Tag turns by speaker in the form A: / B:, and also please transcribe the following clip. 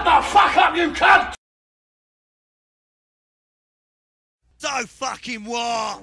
A: Shut the fuck up, you cunt!
B: So fucking what?